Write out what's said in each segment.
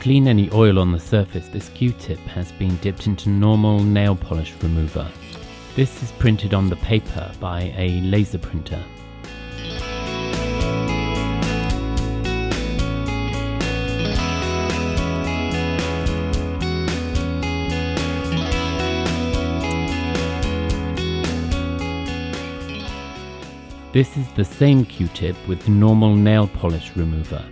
clean any oil on the surface, this Q-tip has been dipped into normal nail polish remover. This is printed on the paper by a laser printer. This is the same Q-tip with normal nail polish remover.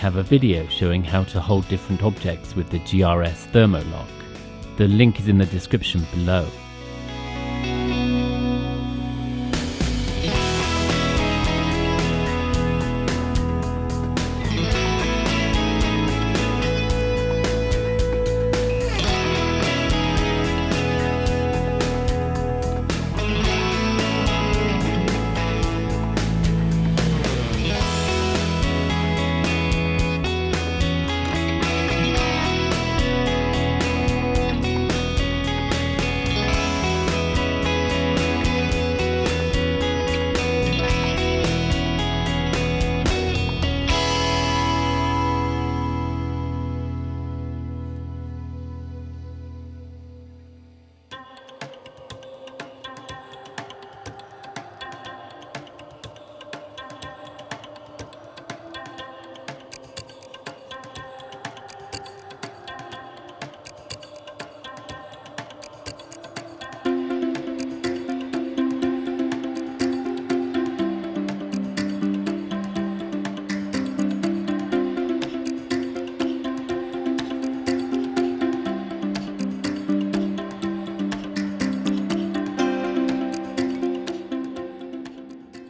Have a video showing how to hold different objects with the GRS Thermolock. The link is in the description below.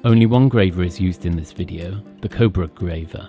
Only one graver is used in this video, the Cobra graver.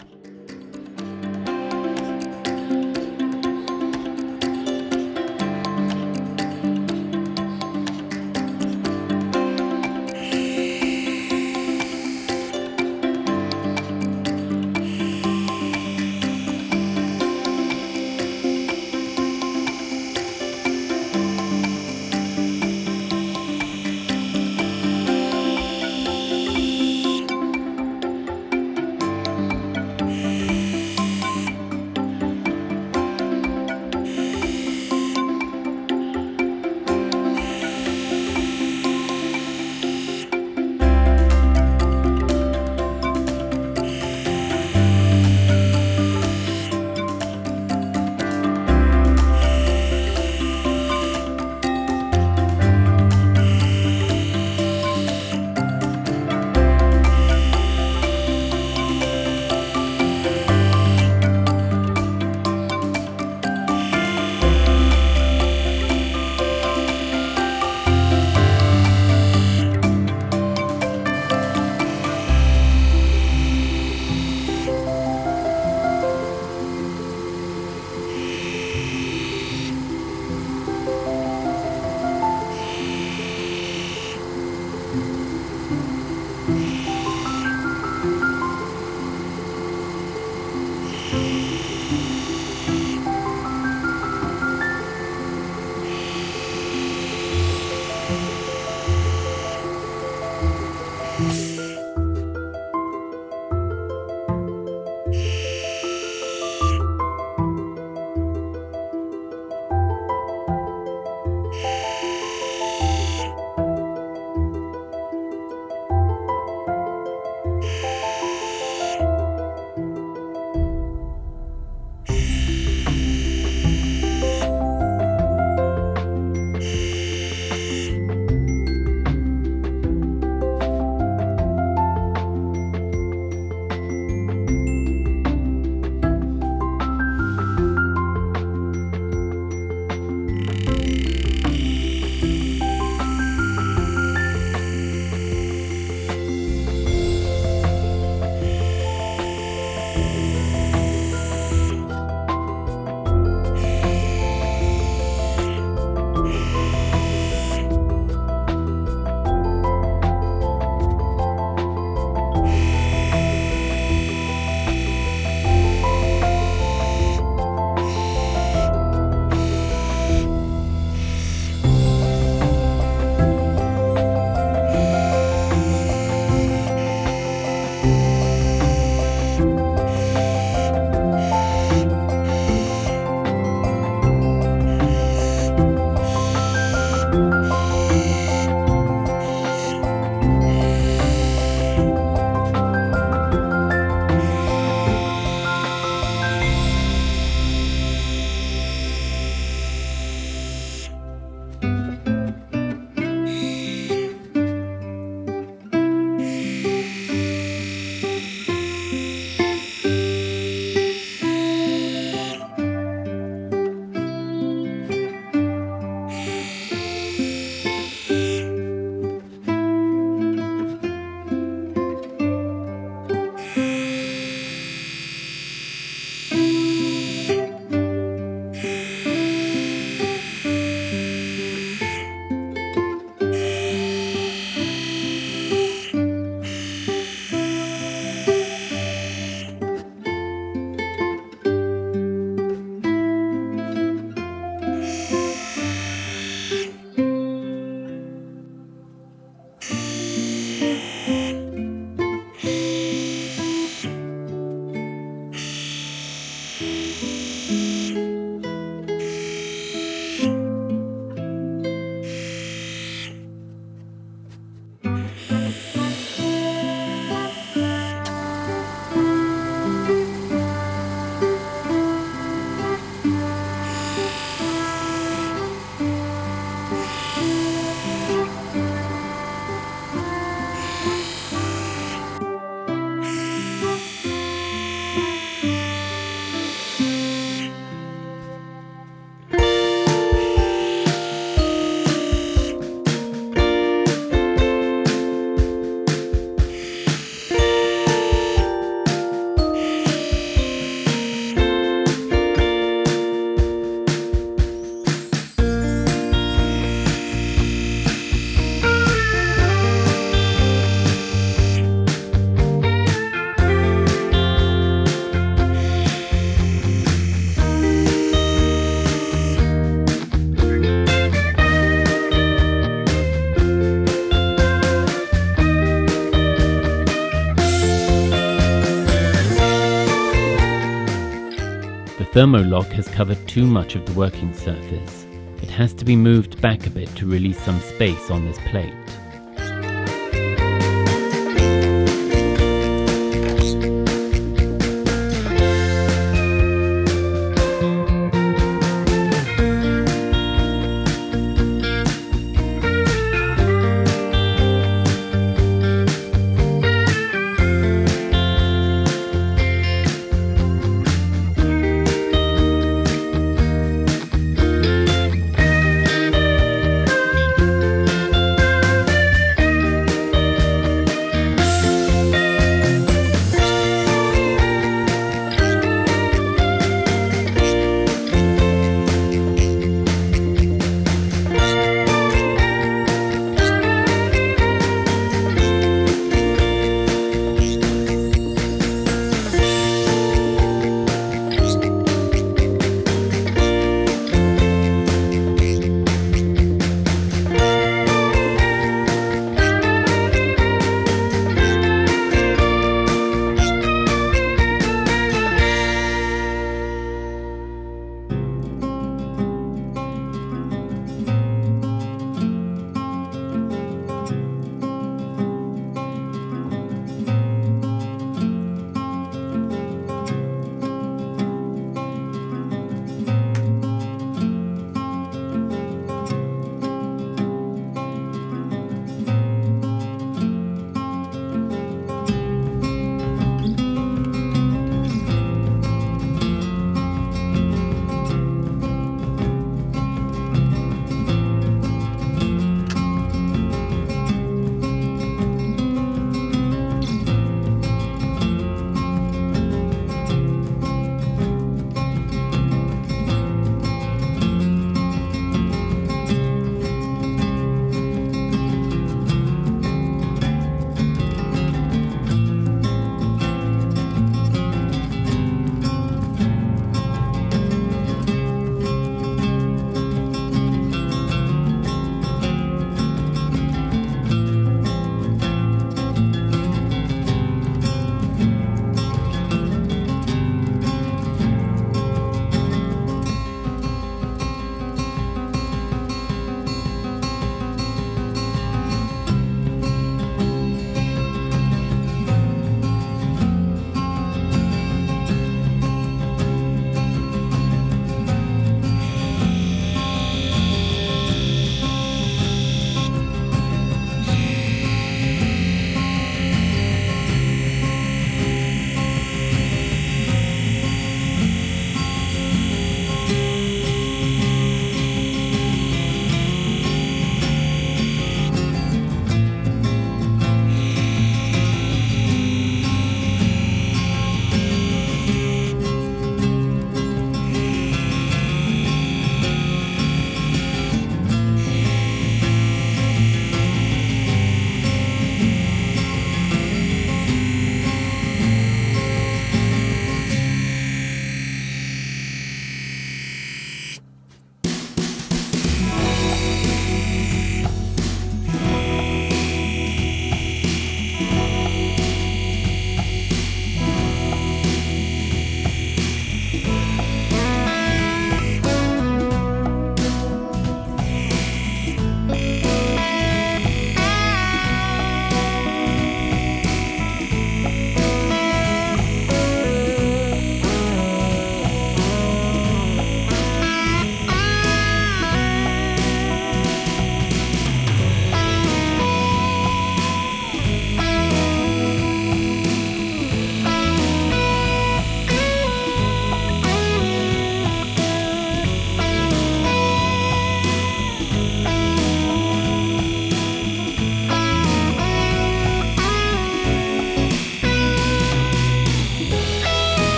Thermolock has covered too much of the working surface. It has to be moved back a bit to release some space on this plate.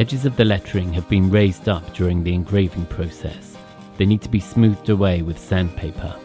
Edges of the lettering have been raised up during the engraving process. They need to be smoothed away with sandpaper.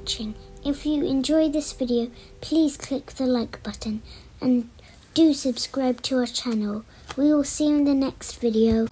Watching. If you enjoyed this video, please click the like button and do subscribe to our channel. We will see you in the next video.